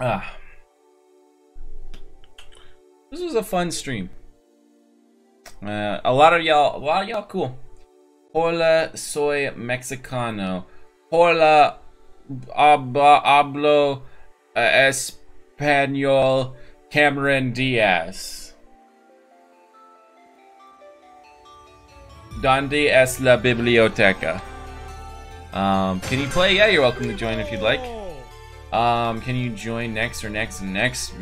Ah. This was a fun stream. Uh, a lot of y'all, a lot of y'all cool. Hola, soy mexicano. Hola, hablo uh, español. Cameron Diaz. Donde es la biblioteca? Um, can you play? Yeah, you're welcome to join if you'd like. Um, can you join next or next and next?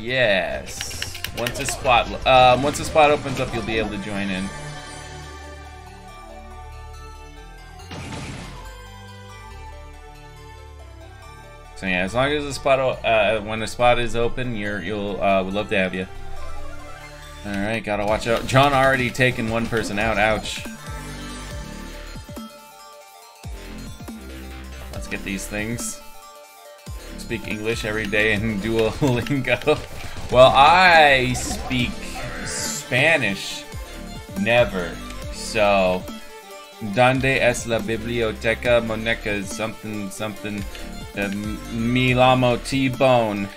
Yes. Once a spot, um, once a spot opens up, you'll be able to join in. So yeah, as long as the spot, uh, when the spot is open, you're, you'll, uh, would love to have you. All right, gotta watch out. John already taken one person out. Ouch. Let's get these things. Speak English every day in Duolingo. Well, I speak Spanish. Never. So, donde es la biblioteca? Moneca is something, something. The Milamo T-Bone.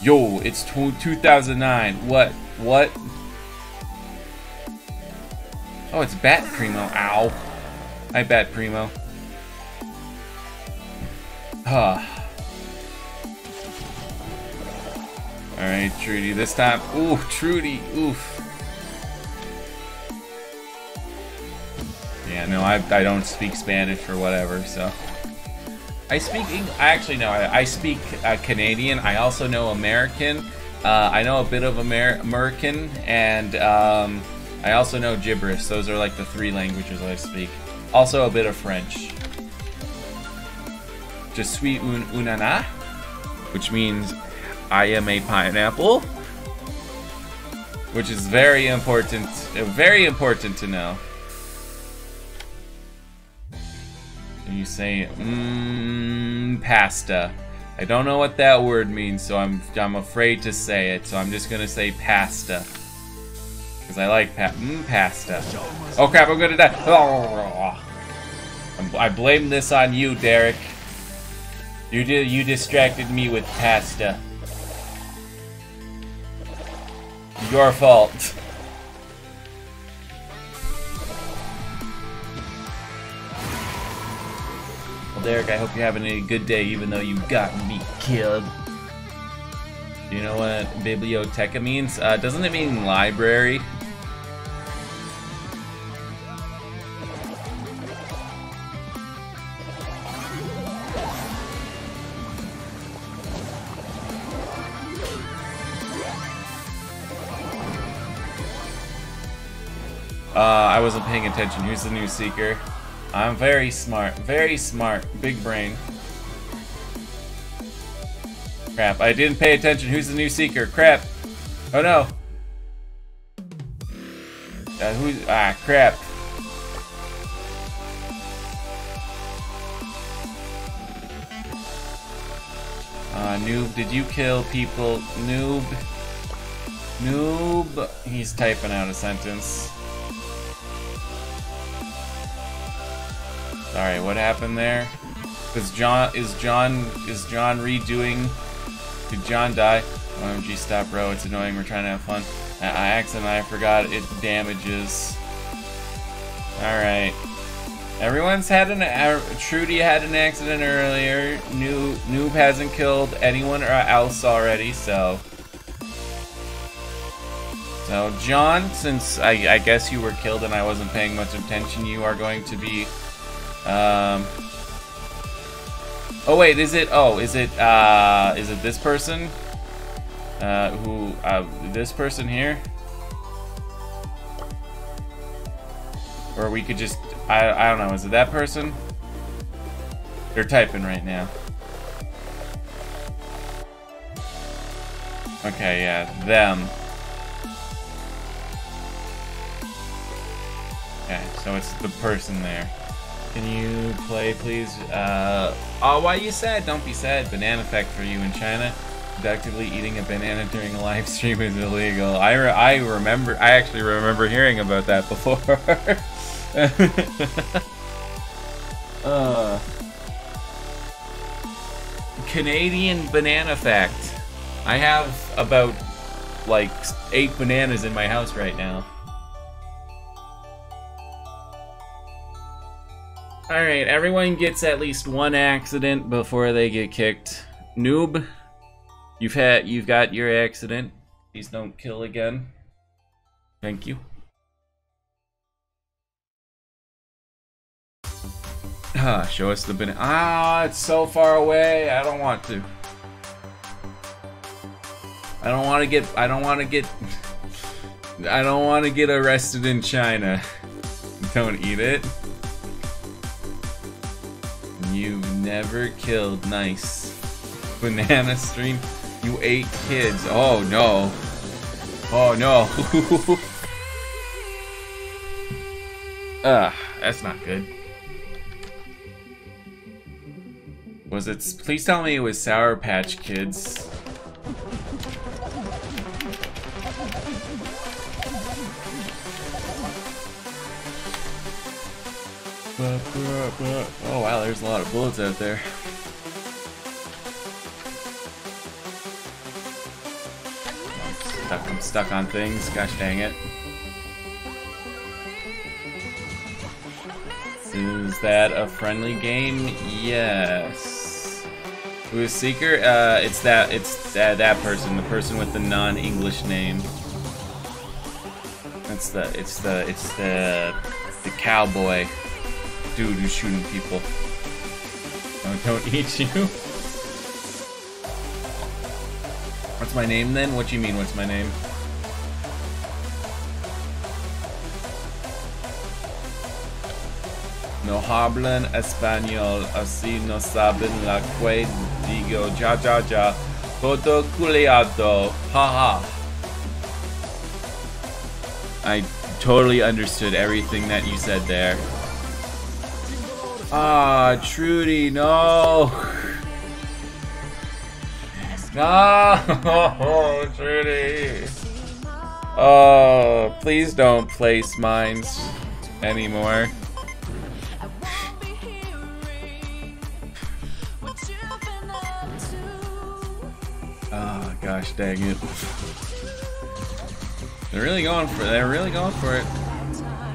Yo, it's 2009. What? What? Oh, it's Bat Primo. Ow. Hi, Bat Primo. Huh. Alright, Trudy. This time. Ooh, Trudy. Oof. Yeah, no, I, I don't speak Spanish or whatever, so. I speak English. Actually, no, I, I speak uh, Canadian. I also know American. Uh, I know a bit of Amer American, and um, I also know gibberish. Those are like the three languages I speak. Also a bit of French. Je suis un unana, which means I am a pineapple, which is very important. Very important to know. you say mmm pasta. I don't know what that word means, so I'm I'm afraid to say it. So I'm just gonna say pasta because I like pa mmm pasta. Oh crap! I'm gonna die. Oh, I blame this on you, Derek. You did you distracted me with pasta. Your fault. Well, Derek, I hope you're having a good day even though you got me killed. You know what biblioteca means? Uh, doesn't it mean library? I wasn't paying attention. Who's the new seeker? I'm very smart. Very smart. Big brain. Crap, I didn't pay attention. Who's the new seeker? Crap. Oh no. Uh, who's... Ah, crap. Uh, noob, did you kill people? Noob. Noob. He's typing out a sentence. Sorry, what happened there? Is John is John is John redoing? Did John die? OMG, stop, bro. It's annoying. We're trying to have fun. I, I accidentally I forgot it damages. All right. Everyone's had an uh, Trudy had an accident earlier. Noob Noob hasn't killed anyone else already, so. So John, since I, I guess you were killed and I wasn't paying much attention, you are going to be um. Oh wait, is it? Oh, is it? Uh, is it this person? Uh, who? Uh, this person here? Or we could just. I. I don't know. Is it that person? They're typing right now. Okay, yeah, them. Okay, so it's the person there. Can you play, please? Uh, oh, why you sad? Don't be sad. Banana effect for you in China. Deductively eating a banana during a live stream is illegal. I, re I remember, I actually remember hearing about that before. uh. Canadian banana fact. I have about like eight bananas in my house right now. Alright, everyone gets at least one accident before they get kicked. Noob, you've had you've got your accident. Please don't kill again. Thank you. Ah, show us the banana. Ah, it's so far away. I don't want to. I don't want to get. I don't want to get. I don't want to get arrested in China. Don't eat it. You've never killed. Nice. Banana stream. You ate kids. Oh no. Oh no. Ugh, ah, that's not good. Was it? Please tell me it was Sour Patch Kids. Oh wow, there's a lot of bullets out there. I'm stuck, on things. Gosh dang it. Is that a friendly game? Yes. Who is Seeker? Uh, it's that. It's that, that person. The person with the non-English name. That's the. It's the. It's the. The cowboy dude who's shooting people. Oh, don't eat you. What's my name then? What do you mean? What's my name? No hablan español, así no saben la que digo ja ja ja, todo culeado, haha. I totally understood everything that you said there. Ah, Trudy, no! No, Trudy! Oh, please don't place mines anymore. Oh, gosh dang it. They're really going for they're really going for it.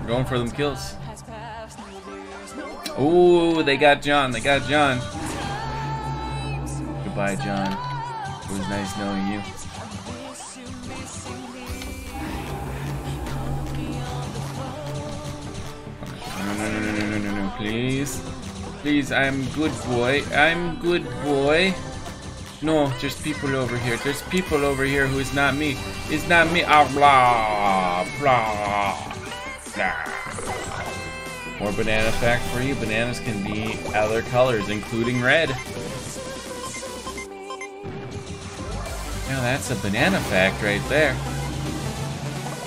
Going for them kills. Ooh, they got John. They got John. Goodbye, John. It was nice knowing you. No, no, no, no, no, no, no, no, please. Please, I'm good boy. I'm good boy. No, there's people over here. There's people over here who is not me. It's not me. Ah, blah, blah, blah. More banana fact for you. Bananas can be other colors, including red. Now that's a banana fact right there.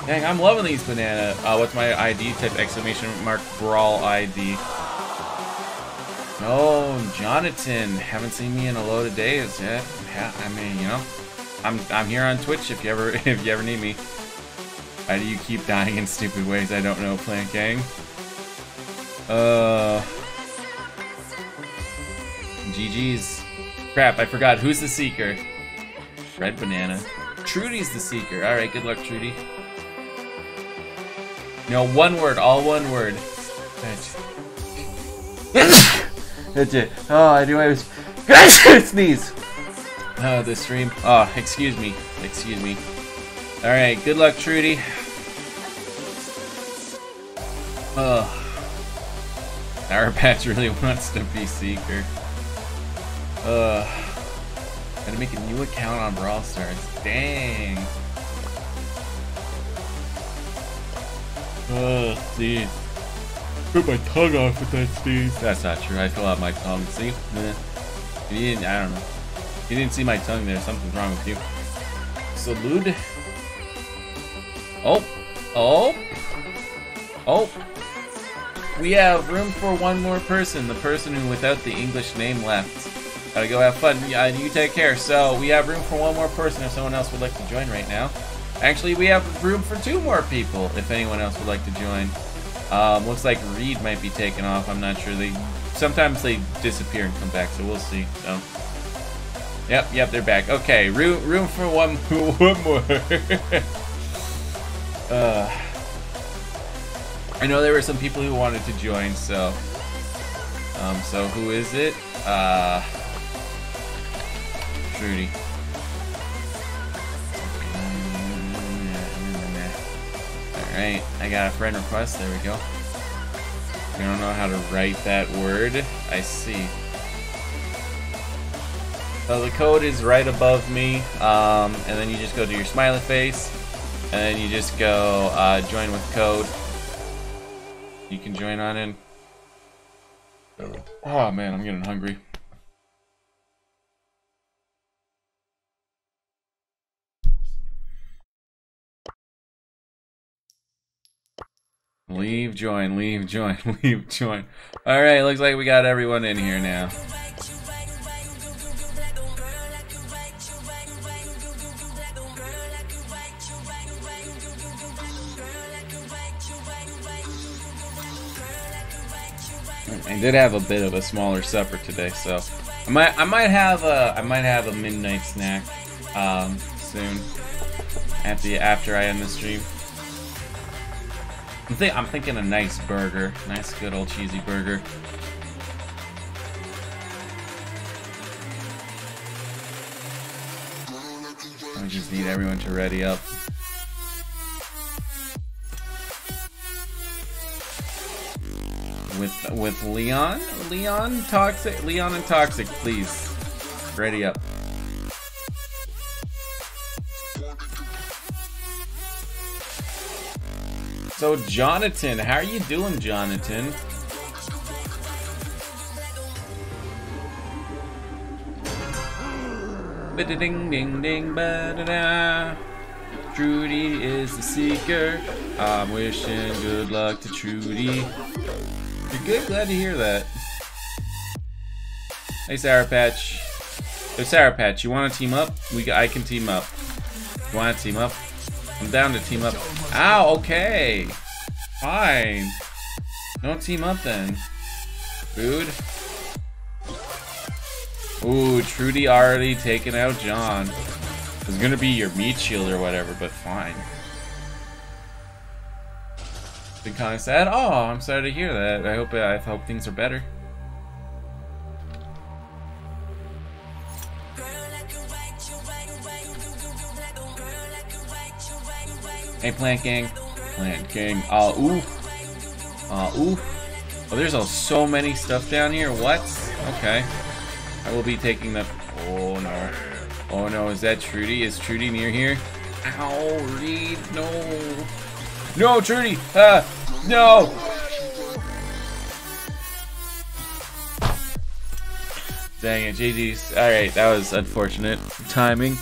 Dang, I'm loving these banana. Uh, what's my ID? Type exclamation mark brawl ID. Oh, Jonathan. Haven't seen me in a load of days yet. Yeah, I mean, you know, I'm I'm here on Twitch if you ever if you ever need me. Why do you keep dying in stupid ways? I don't know, Plant Gang. Uh. GG's. Crap, I forgot. Who's the Seeker? Red Banana. Trudy's the Seeker. Alright, good luck, Trudy. No, one word. All one word. That's it. Oh, I knew I was... sneeze! Oh, the stream. Oh, excuse me. Excuse me. Alright, good luck, Trudy. Oh. Sour Patch really wants to be Seeker. Uh, gotta make a new account on Brawl Stars. Dang. Uh, see. Put my tongue off with that sneeze. That's not true. I still have my tongue. See? Eh. You didn't, I don't know. You didn't see my tongue there. Something's wrong with you. Salute. Oh. Oh. Oh. We have room for one more person, the person who without the English name left. Gotta go have fun. Yeah, you take care. So, we have room for one more person if someone else would like to join right now. Actually, we have room for two more people if anyone else would like to join. Um, looks like Reed might be taken off. I'm not sure. They Sometimes they disappear and come back, so we'll see. So, Yep, yep, they're back. Okay, room room for one, one more. uh, I know there were some people who wanted to join, so um, so who is it? Uh, Trudy. Alright, I got a friend request. There we go. I don't know how to write that word. I see. So the code is right above me, um, and then you just go to your smiley face, and then you just go uh, join with code. You can join on in. Oh man, I'm getting hungry. Leave, join, leave, join, leave, join. Alright, looks like we got everyone in here now. I did have a bit of a smaller supper today, so I might I might have a I might have a midnight snack um, soon at the after I end the stream. I'm, think, I'm thinking a nice burger, nice good old cheesy burger. I just need everyone to ready up. With with Leon, Leon Toxic, Leon and Toxic, please, ready up. So Jonathan, how are you doing, Jonathan? Ba-da-ding ding ding ba-da-da. Trudy is the seeker. I'm wishing good luck to Trudy. You're good? Glad to hear that. Hey, Sour Patch. Hey, Sour Patch, you want to team up? We I can team up. You want to team up? I'm down to team up. Ow, okay. Fine. Don't team up then. Food. Ooh, Trudy already taken out John. It's gonna be your meat shield or whatever, but fine. Been kind of sad. Oh, I'm sorry to hear that. I hope I hope things are better. Hey, Plant Gang. Plant Gang. Ah, oh, ooh. Oh, ah, ooh. Oh, there's oh, so many stuff down here. What? Okay. I will be taking the... Oh, no. Oh, no. Is that Trudy? Is Trudy near here? Ow, Reed. No. No, Trudy! Ah! No! Dang it, GG's. Alright, that was unfortunate timing.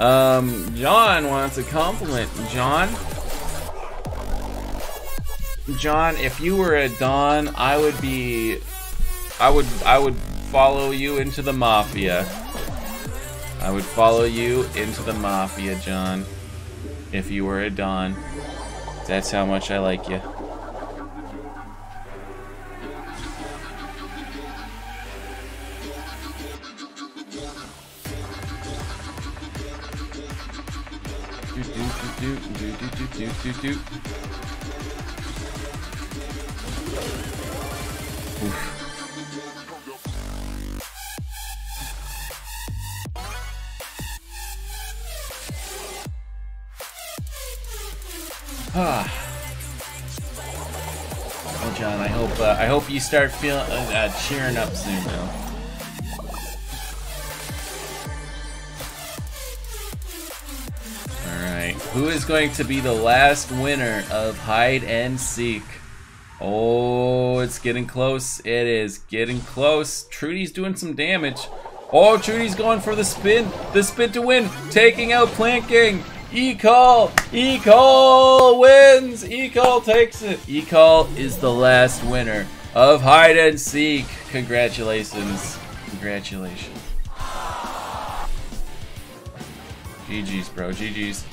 Um, John wants a compliment. John? John, if you were a Don, I would be... I would, I would follow you into the Mafia. I would follow you into the Mafia, John. If you were a Don. That's how much I like you. Oof. Ah. Well, John, I hope uh, I hope you start feeling uh, uh, cheering up soon, though. Alright, who is going to be the last winner of Hide and Seek? Oh, it's getting close. It is getting close. Trudy's doing some damage. Oh, Trudy's going for the spin. The spin to win. Taking out Plant Gang. E-Call! E-Call wins! E-Call takes it! E-Call is the last winner of Hide and Seek. Congratulations. Congratulations. GG's, bro. GG's.